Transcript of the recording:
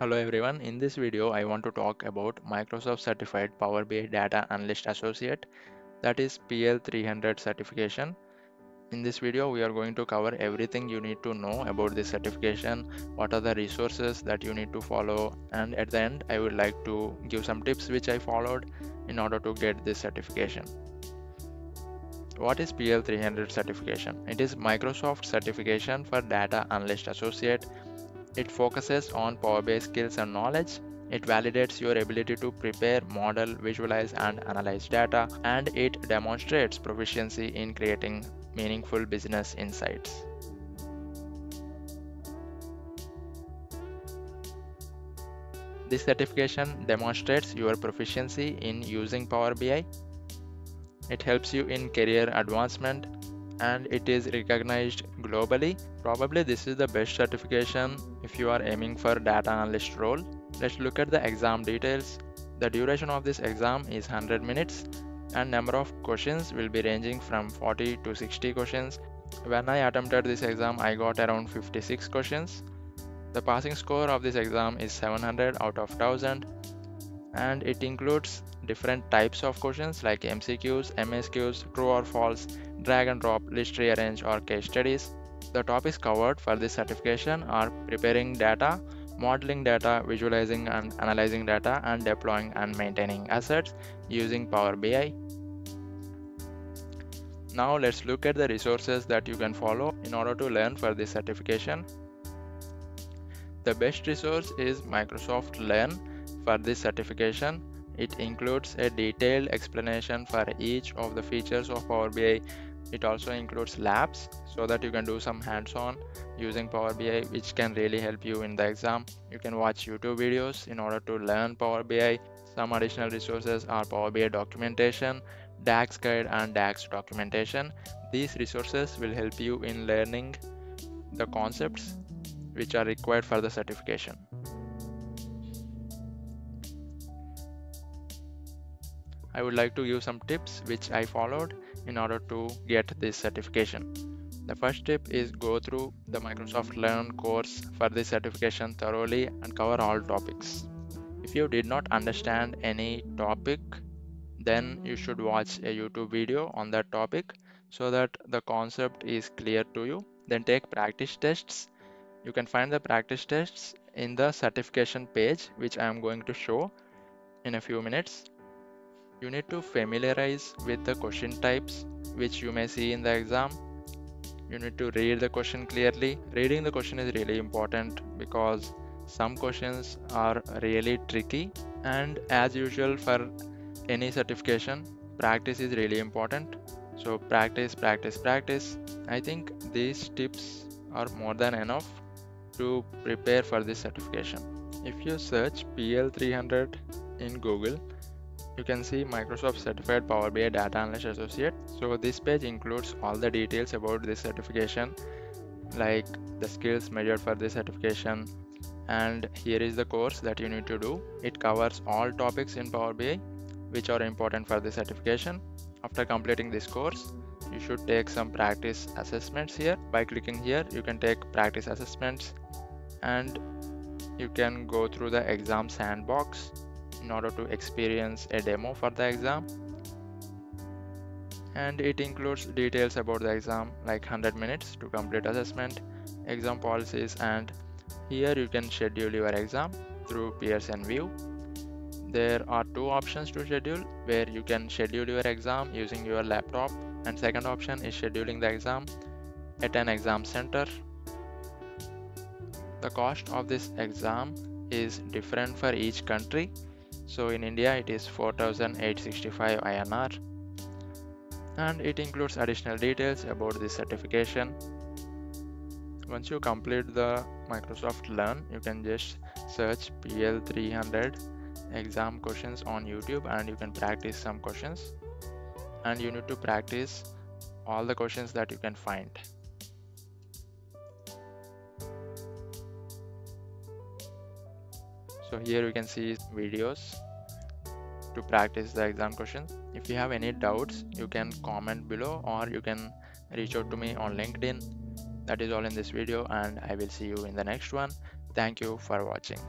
Hello everyone, in this video I want to talk about Microsoft Certified Power BI Data Analyst Associate that is PL300 certification. In this video we are going to cover everything you need to know about this certification, what are the resources that you need to follow and at the end I would like to give some tips which I followed in order to get this certification. What is PL300 certification? It is Microsoft certification for Data Analyst Associate it focuses on Power BI skills and knowledge. It validates your ability to prepare, model, visualize, and analyze data, and it demonstrates proficiency in creating meaningful business insights. This certification demonstrates your proficiency in using Power BI. It helps you in career advancement and it is recognized globally. Probably this is the best certification if you are aiming for data analyst role. Let's look at the exam details. The duration of this exam is 100 minutes and number of questions will be ranging from 40 to 60 questions. When I attempted this exam, I got around 56 questions. The passing score of this exam is 700 out of 1000 and it includes different types of questions like MCQs, MSQs, true or false, drag and drop, list rearrange or case studies. The topics covered for this certification are preparing data, modeling data, visualizing and analyzing data, and deploying and maintaining assets using Power BI. Now let's look at the resources that you can follow in order to learn for this certification. The best resource is Microsoft Learn for this certification. It includes a detailed explanation for each of the features of Power BI it also includes labs so that you can do some hands-on using Power BI which can really help you in the exam. You can watch YouTube videos in order to learn Power BI. Some additional resources are Power BI documentation, DAX guide and DAX documentation. These resources will help you in learning the concepts which are required for the certification. I would like to give some tips which I followed in order to get this certification. The first tip is go through the Microsoft Learn course for this certification thoroughly and cover all topics. If you did not understand any topic, then you should watch a YouTube video on that topic so that the concept is clear to you. Then take practice tests. You can find the practice tests in the certification page, which I am going to show in a few minutes. You need to familiarize with the question types which you may see in the exam. You need to read the question clearly. Reading the question is really important because some questions are really tricky and as usual for any certification practice is really important so practice practice practice i think these tips are more than enough to prepare for this certification if you search pl300 in google you can see Microsoft Certified Power BI Data Analyst Associate. So this page includes all the details about this certification like the skills measured for this certification and here is the course that you need to do. It covers all topics in Power BI which are important for the certification. After completing this course, you should take some practice assessments here. By clicking here, you can take practice assessments and you can go through the exam sandbox in order to experience a demo for the exam. And it includes details about the exam like 100 minutes to complete assessment exam policies and here you can schedule your exam through Pearson VUE there are two options to schedule where you can schedule your exam using your laptop. And second option is scheduling the exam at an exam center. The cost of this exam is different for each country so in India it is 4865 INR and it includes additional details about this certification. Once you complete the Microsoft Learn, you can just search PL300 exam questions on YouTube and you can practice some questions and you need to practice all the questions that you can find. So here you can see videos to practice the exam questions. If you have any doubts you can comment below or you can reach out to me on linkedin. That is all in this video and i will see you in the next one. Thank you for watching